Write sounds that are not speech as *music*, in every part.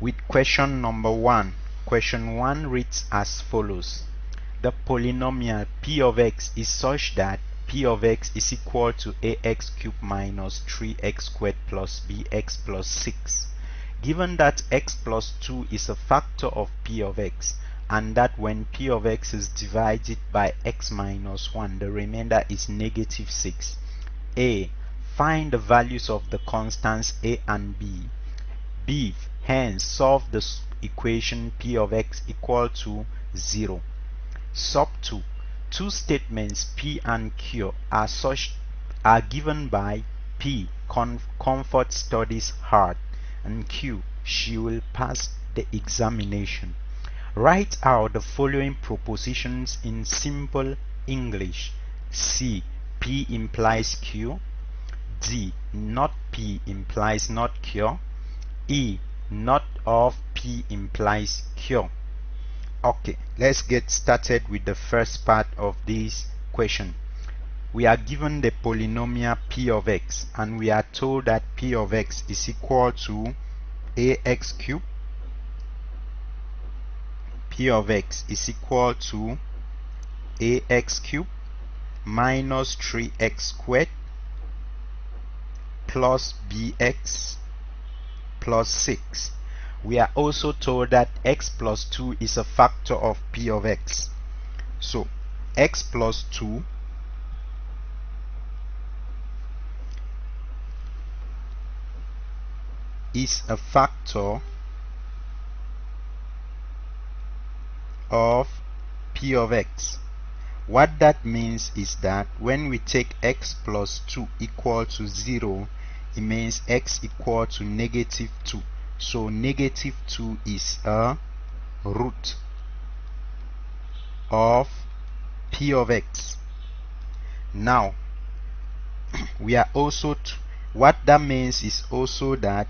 with question number 1. Question 1 reads as follows. The polynomial p of x is such that p of x is equal to ax cubed minus 3x squared plus bx plus 6. Given that x plus 2 is a factor of p of x and that when p of x is divided by x minus 1 the remainder is negative 6. A. Find the values of the constants a and b. b. Hence solve the equation p of x equal to 0. Sub 2. Two statements p and q are such are given by p comfort studies hard and q she will pass the examination. Write out the following propositions in simple English. C. P implies Q. D. Not P implies not Q. E. Not of P implies Q. Okay, let's get started with the first part of this question. We are given the polynomial p of x and we are told that p of x is equal to ax cubed p of x is equal to ax cubed minus 3x squared plus bx plus 6 we are also told that x plus 2 is a factor of p of x. So x plus 2 is a factor of p of x. What that means is that when we take x plus 2 equal to 0 it means x equal to negative 2 so negative 2 is a root of p of x. Now *clears throat* we are also what that means is also that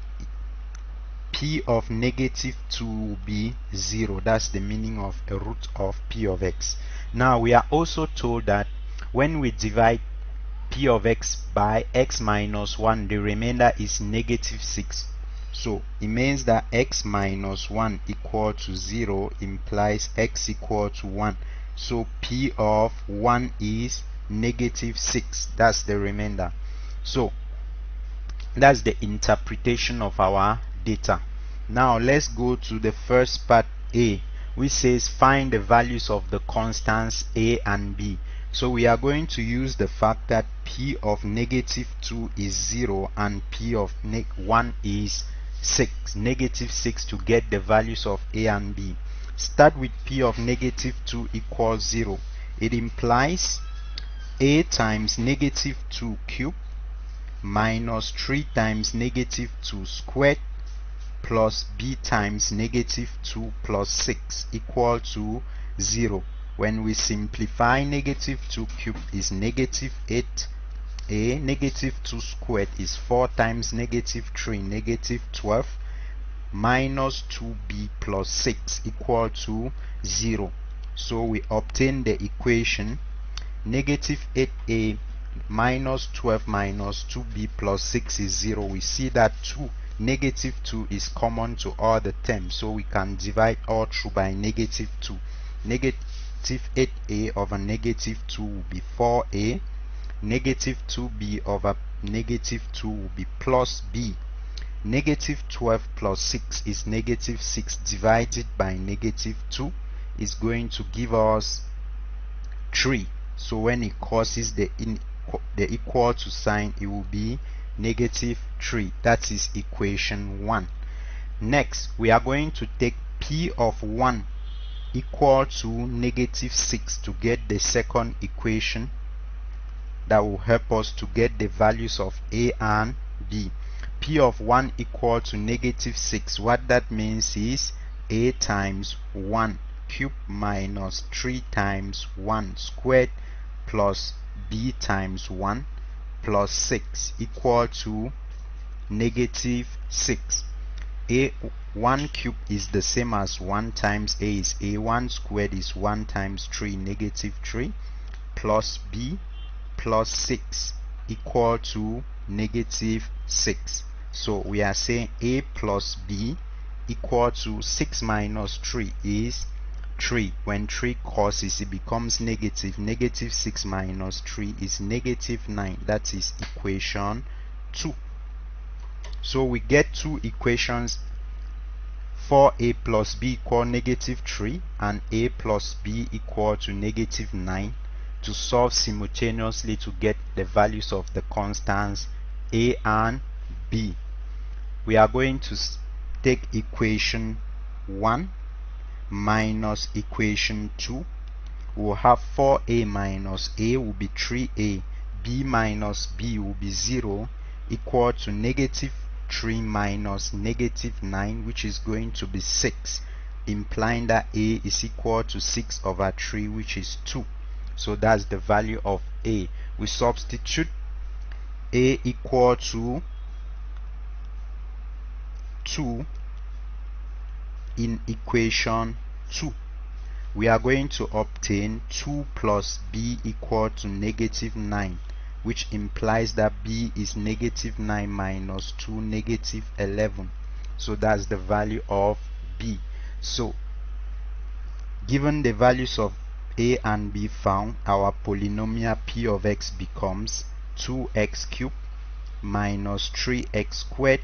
p of negative 2 will be 0 that's the meaning of a root of p of x. Now we are also told that when we divide p of x by x minus 1 the remainder is negative 6 so it means that x minus 1 equal to 0 implies x equal to 1 so p of 1 is negative 6 that's the remainder. So that's the interpretation of our data. Now let's go to the first part A which says find the values of the constants A and B. So we are going to use the fact that P of negative 2 is 0 and P of 1 is 6, negative 6 to get the values of A and B. Start with P of negative 2 equals 0. It implies A times negative 2 cube minus 3 times negative 2 squared plus b times negative 2 plus 6 equal to 0 when we simplify negative 2 cubed is negative 8 a negative 2 squared is 4 times negative 3 negative 12 minus 2b plus 6 equal to 0 so we obtain the equation. Negative 8a minus 12 minus 2b plus 6 is 0 we see that 2 negative 2 is common to all the terms. So we can divide all through by negative 2 negative 8a over negative 2 will be 4a negative 2b over negative 2 will be plus b. Negative 12 plus 6 is negative 6 divided by negative 2 is going to give us 3 so when it crosses the in the equal to sign it will be negative 3 that is equation 1 next we are going to take p of 1 equal to negative 6 to get the second equation that will help us to get the values of a and b. P of 1 equal to negative 6 what that means is a times 1 cube minus 3 times 1 squared plus b times 1 plus 6 equal to negative 6 a 1 cube is the same as 1 times a is a 1 squared is 1 times 3 negative 3 plus b plus 6 equal to negative 6 so we are saying a plus b equal to 6 minus 3 is 3 when 3 crosses it becomes negative. Negative 6 minus 3 is negative 9 that is equation 2 so we get two equations for a plus b equal negative 3 and a plus b equal to negative 9 to solve simultaneously to get the values of the constants a and b. We are going to take equation 1 minus equation 2 we'll have 4a minus a will be 3a b minus b will be 0 equal to negative 3 minus negative 9 which is going to be 6 implying that a is equal to 6 over 3 which is 2 so that's the value of a. We substitute a equal to 2 in equation 2 we are going to obtain 2 plus b equal to negative 9 which implies that b is negative 9 minus 2 negative 11 so that's the value of b. So given the values of a and b found our polynomial p of x becomes 2x cubed minus 3x squared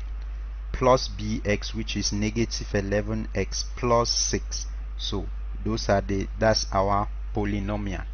plus bx which is negative 11x plus 6 so those are the that's our polynomial